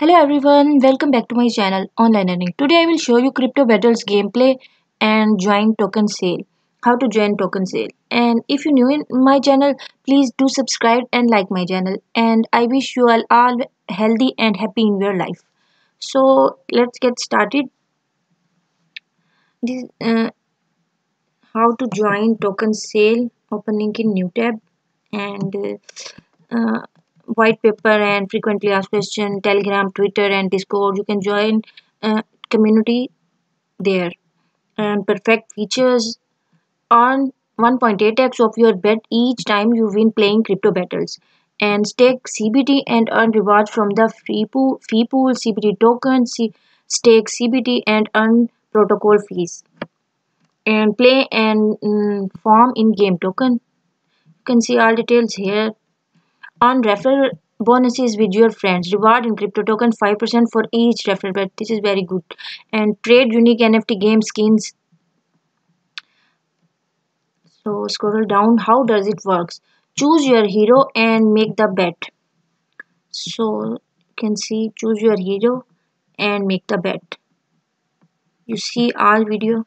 Hello everyone, welcome back to my channel Online Earning. Today I will show you Crypto Battles gameplay and join token sale. How to join token sale. And if you're new in my channel, please do subscribe and like my channel. And I wish you all all healthy and happy in your life. So let's get started. This uh, how to join token sale. opening in new tab and uh, white paper and frequently asked question telegram twitter and discord. You can join uh, community there. And perfect features earn 1.8x of your bet each time you win playing crypto battles. And stake cbt and earn rewards from the free pool fee pool cbt token stake cbt and earn protocol fees and play and mm, farm in game token. You can see all details here. On referral bonuses with your friends. Reward in crypto token 5% for each referral but this is very good. And trade unique nft game skins. So scroll down. How does it works? Choose your hero and make the bet. So you can see choose your hero and make the bet. You see all video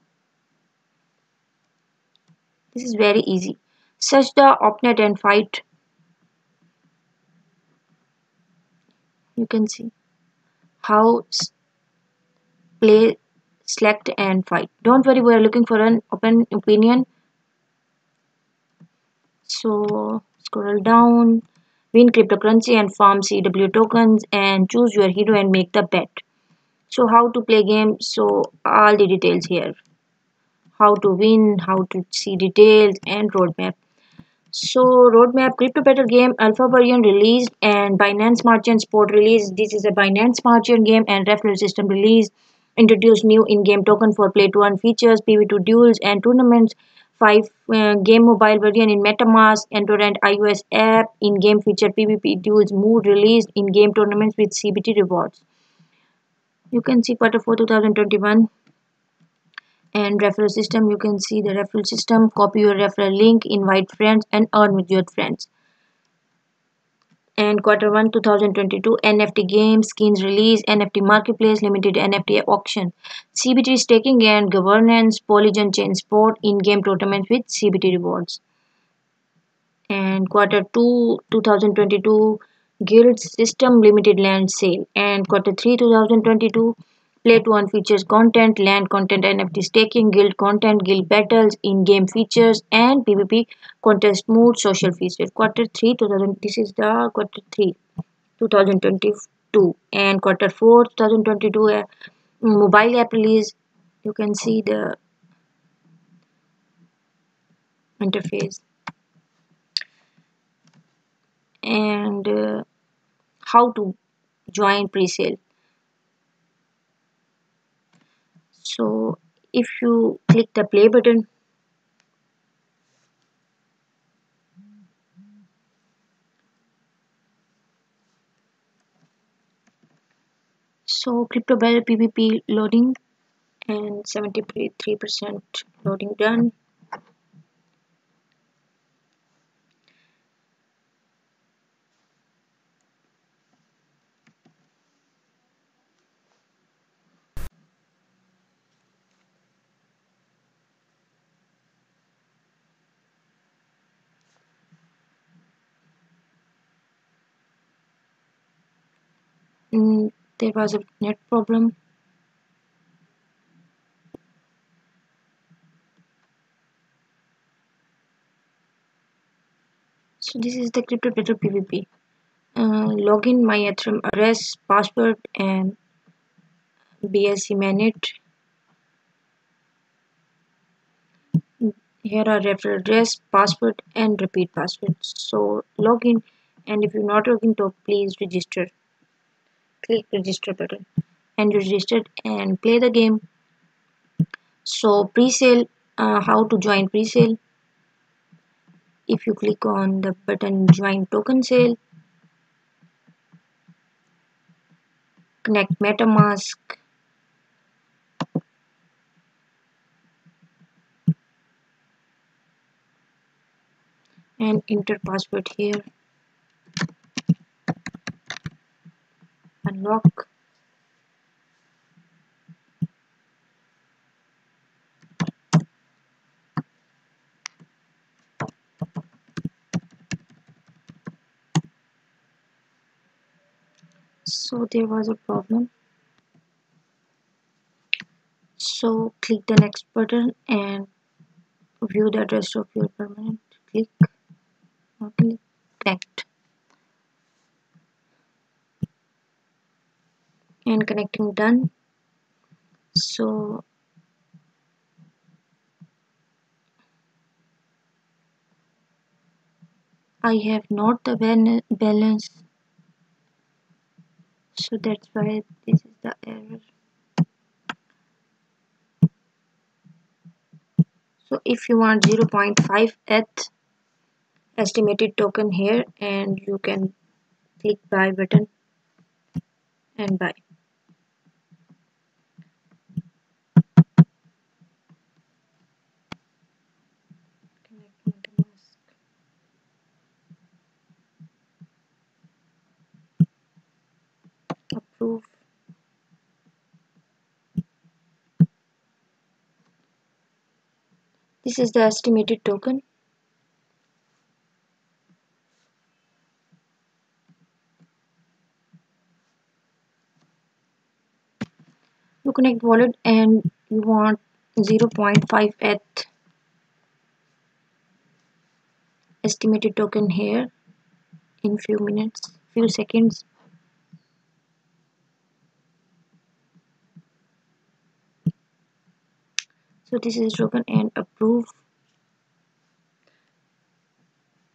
this is very easy. Search the opnet and fight. You can see how play select and fight. Don't worry we are looking for an open opinion. So scroll down win cryptocurrency and farm cw tokens and choose your hero and make the bet. So how to play game so all the details here how to win how to see details and roadmap so roadmap crypto battle game alpha version released and Binance Smart sport released. This is a Binance Smart Chain game and referral system released. introduced new in-game token for play to earn features, PV2 duels and tournaments. Five uh, game mobile version in MetaMask, Android and iOS app. In-game feature PvP duels mood released. In-game tournaments with CBT rewards. You can see quarter 4 2021 and referral system. You can see the referral system. Copy your referral link. Invite friends and earn with your friends. And quarter 1 2022 nft game skins release nft marketplace limited nft auction. Cbt staking and governance polygon chain sport in-game tournaments with cbt rewards. And quarter 2 2022 guild system limited land sale. And quarter 3 2022 Play to earn features content, land content, NFT staking, guild content, guild battles, in-game features, and PvP contest mode, social features. Quarter 3 2000. This is the quarter 3 2022 and quarter 4 2022 uh, mobile app release. You can see the interface and uh, how to join pre-sale so if you click the play button so crypto bell pvp loading and 73% loading done mm, there was a net problem. So this is the crypto better pvp uh, login my ethereum address password and bsc manage. Here are referral address password and repeat password. So login and if you're not login to please register click register button and you registered and play the game. So pre-sale uh, how to join pre-sale? If you click on the button join token sale. Connect metamask. And enter password here unlock so there was a problem. So click the next button and view the address of your permanent. Click. Okay. Connect and connecting done. So I have not the balance. So that's why this is the error. So if you want 0.5 ETH estimated token here and you can click buy button and buy approve this is the estimated token. You connect wallet and you want 0.5 ETH estimated token here in few minutes few seconds so this is token and approve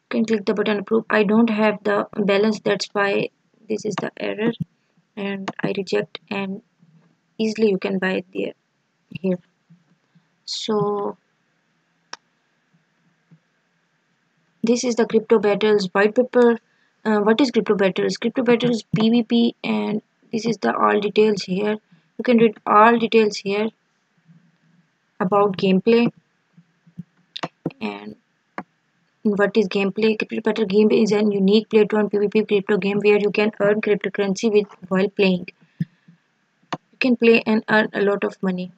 can click the button approve. I don't have the balance that's why this is the error. And I reject and easily you can buy it there here. So this is the crypto battles white paper uh, what is crypto battles? Crypto battles pvp and this is the all details here. You can read all details here about gameplay. And what is gameplay? Crypto game is a unique play to earn pvp crypto game where you can earn cryptocurrency with while playing. You can play and earn a lot of money.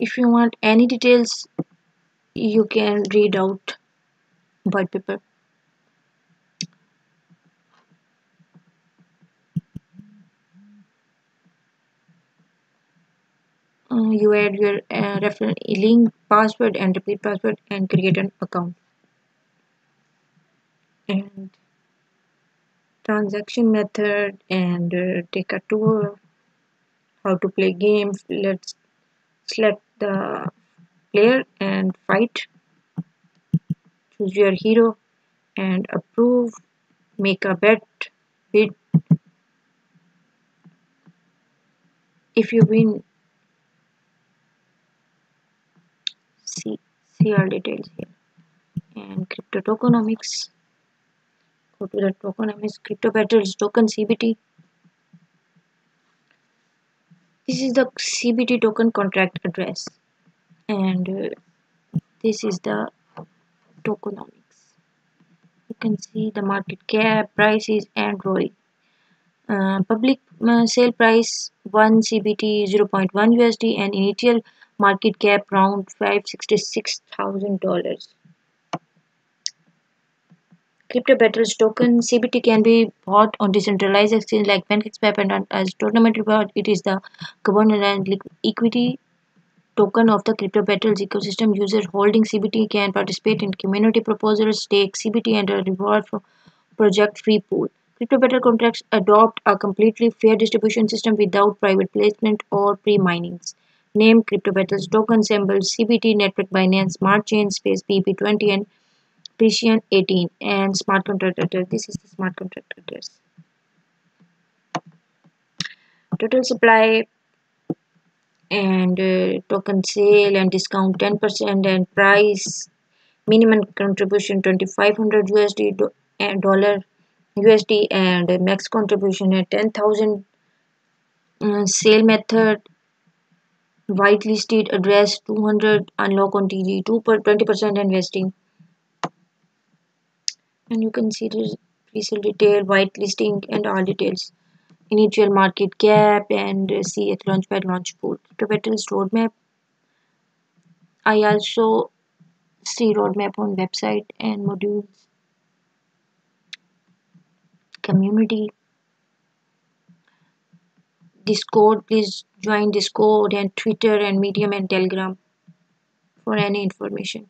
If you want any details you can read out white paper you add your uh, reference link password and repeat password and create an account. And transaction method and uh, take a tour how to play games let's select the player and fight. Choose your hero and approve make a bet bid. If you win all details here. And crypto tokenomics go to the tokenomics crypto battles token cbt this is the cbt token contract address. And uh, this is the tokenomics. You can see the market cap prices and ROI. Uh, public uh, sale price 1 CBT 0.1 USD and initial market cap round $566,000 Crypto Battles token CBT can be bought on decentralized exchange like PancakeSwap and as tournament reward it is the governance and equity token of the Crypto Battles ecosystem. Users holding CBT can participate in community proposals, stake CBT and a reward for project free pool. Crypto Battle contracts adopt a completely fair distribution system without private placement or pre-minings. Name Crypto Battles token symbol CBT network Binance Smart Chain Space BP20 and Precision 18 and smart contract address. This is the smart contract address. Total supply and uh, token sale and discount 10% and price minimum contribution 2500 USD and dollar USD and max contribution at 10,000 uh, sale method whitelisted address 200 unlock on tg 2 per 20 percent investing. And you can see the pre-sale detail whitelisting and all details. Initial market cap and see at launchpad launch pool capital's roadmap. I also see roadmap on website and modules community discord please join discord and twitter and medium and telegram for any information.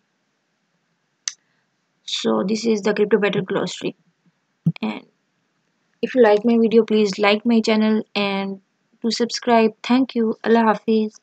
So this is the crypto better glossary. And if you like my video please like my channel and to subscribe. Thank you. Allah hafiz